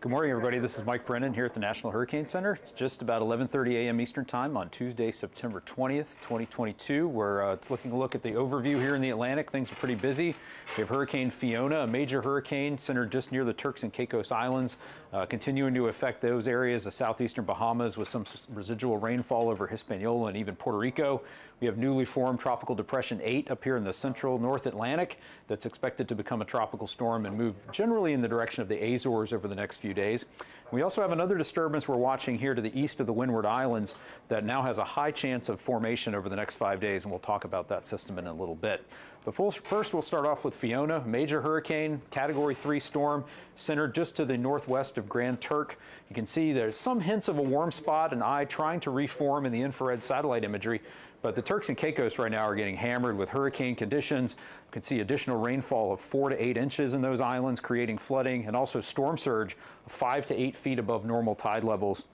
Good morning, everybody. This is Mike Brennan here at the National Hurricane Center. It's just about 11:30 a.m. Eastern Time on Tuesday, September 20th, 2022. We're uh, looking a look at the overview here in the Atlantic. Things are pretty busy. We have Hurricane Fiona, a major hurricane centered just near the Turks and Caicos Islands, uh, continuing to affect those areas, the southeastern Bahamas, with some residual rainfall over Hispaniola and even Puerto Rico. We have newly formed Tropical Depression 8 up here in the central North Atlantic that's expected to become a tropical storm and move generally in the direction of the Azores over the next few days. We also have another disturbance we're watching here to the east of the Windward Islands that now has a high chance of formation over the next five days, and we'll talk about that system in a little bit. But first, we'll start off with Fiona, major hurricane, category three storm, centered just to the northwest of Grand Turk. You can see there's some hints of a warm spot, an eye trying to reform in the infrared satellite imagery. But the Turks and Caicos right now are getting hammered with hurricane conditions. You can see additional rainfall of four to eight inches in those islands, creating flooding, and also storm surge of five to eight feet above normal tide levels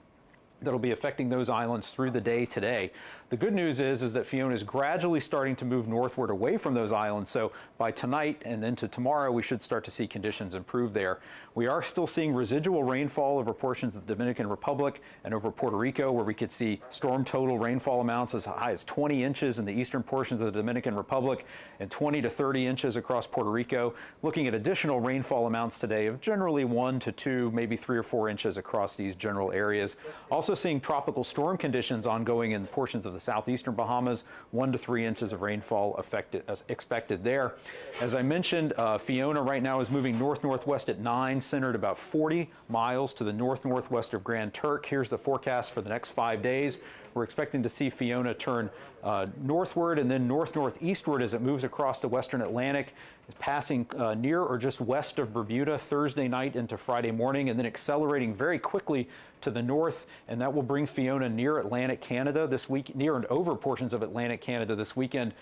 that'll be affecting those islands through the day today. The good news is, is that Fiona is gradually starting to move northward away from those islands. So by tonight and into tomorrow, we should start to see conditions improve there. We are still seeing residual rainfall over portions of the Dominican Republic and over Puerto Rico, where we could see storm total rainfall amounts as high as 20 inches in the eastern portions of the Dominican Republic and 20 to 30 inches across Puerto Rico. Looking at additional rainfall amounts today of generally one to two, maybe three or four inches across these general areas. Also seeing tropical storm conditions ongoing in portions of the southeastern Bahamas, one to three inches of rainfall affected, expected there. As I mentioned, uh, Fiona right now is moving north-northwest at 9, centered about 40 miles to the north-northwest of Grand Turk. Here's the forecast for the next five days. We're expecting to see Fiona turn uh, northward and then north-northeastward as it moves across the western Atlantic, passing uh, near or just west of Bermuda Thursday night into Friday morning, and then accelerating very quickly to the north, and that will bring Fiona near Atlantic Canada this week, near and over portions of Atlantic Canada this weekend.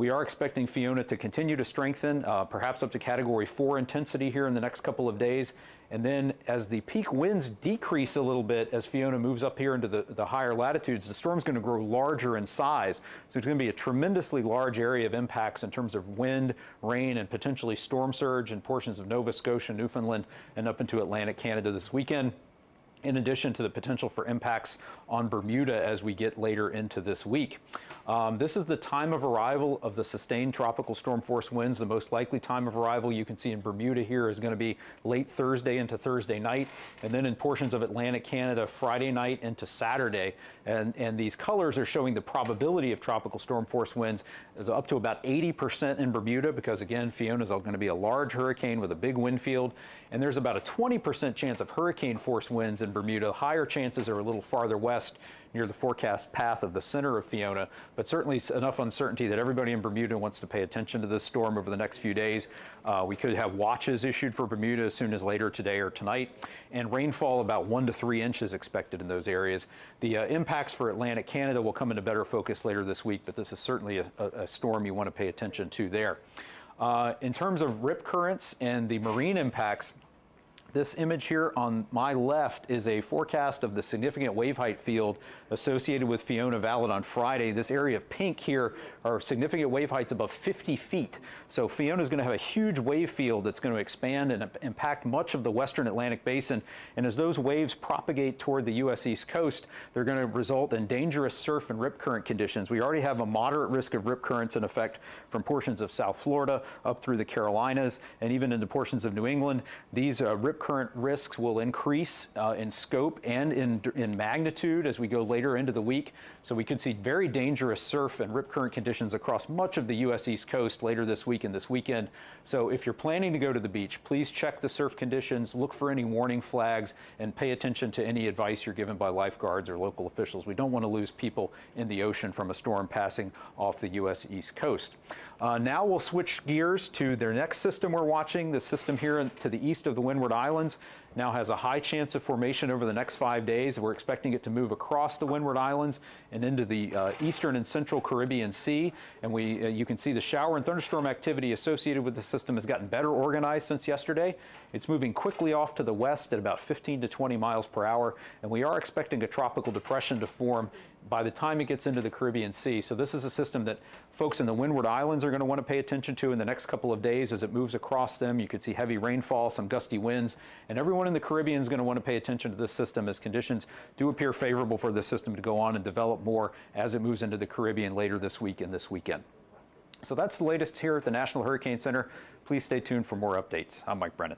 We are expecting Fiona to continue to strengthen, uh, perhaps up to category four intensity here in the next couple of days. And then as the peak winds decrease a little bit as Fiona moves up here into the, the higher latitudes, the storm's going to grow larger in size. So it's going to be a tremendously large area of impacts in terms of wind, rain, and potentially storm surge in portions of Nova Scotia, Newfoundland, and up into Atlantic Canada this weekend in addition to the potential for impacts on Bermuda as we get later into this week. Um, this is the time of arrival of the sustained tropical storm force winds. The most likely time of arrival you can see in Bermuda here is going to be late Thursday into Thursday night, and then in portions of Atlantic Canada, Friday night into Saturday. And, and these colors are showing the probability of tropical storm force winds is up to about 80% in Bermuda because, again, Fiona is going to be a large hurricane with a big wind field. And there's about a 20% chance of hurricane force winds in Bermuda. Higher chances are a little farther west near the forecast path of the center of Fiona, but certainly enough uncertainty that everybody in Bermuda wants to pay attention to this storm over the next few days. Uh, we could have watches issued for Bermuda as soon as later today or tonight, and rainfall about one to three inches expected in those areas. The uh, impacts for Atlantic Canada will come into better focus later this week, but this is certainly a, a storm you want to pay attention to there. Uh, in terms of rip currents and the marine impacts, this image here on my left is a forecast of the significant wave height field associated with Fiona Valid on Friday. This area of pink here are significant wave heights above 50 feet. So Fiona is going to have a huge wave field that's going to expand and impact much of the western Atlantic basin. And as those waves propagate toward the U.S. East Coast, they're going to result in dangerous surf and rip current conditions. We already have a moderate risk of rip currents in effect from portions of South Florida up through the Carolinas and even into portions of New England. These uh, rip current risks will increase uh, in scope and in, in magnitude as we go later into the week. So we could see very dangerous surf and rip current conditions across much of the U.S. East Coast later this week and this weekend. So if you're planning to go to the beach, please check the surf conditions, look for any warning flags, and pay attention to any advice you're given by lifeguards or local officials. We don't want to lose people in the ocean from a storm passing off the U.S. East Coast. Uh, now we'll switch gears to their next system we're watching, the system here to the east of the Windward Islands islands now has a high chance of formation over the next five days. We're expecting it to move across the Windward Islands and into the uh, eastern and central Caribbean Sea. And we, uh, you can see the shower and thunderstorm activity associated with the system has gotten better organized since yesterday. It's moving quickly off to the west at about 15 to 20 miles per hour. And we are expecting a tropical depression to form by the time it gets into the Caribbean Sea. So this is a system that folks in the Windward Islands are going to want to pay attention to in the next couple of days as it moves across them. You could see heavy rainfall, some gusty winds, and everyone everyone in the Caribbean is going to want to pay attention to this system as conditions do appear favorable for this system to go on and develop more as it moves into the Caribbean later this week and this weekend. So that's the latest here at the National Hurricane Center. Please stay tuned for more updates. I'm Mike Brennan.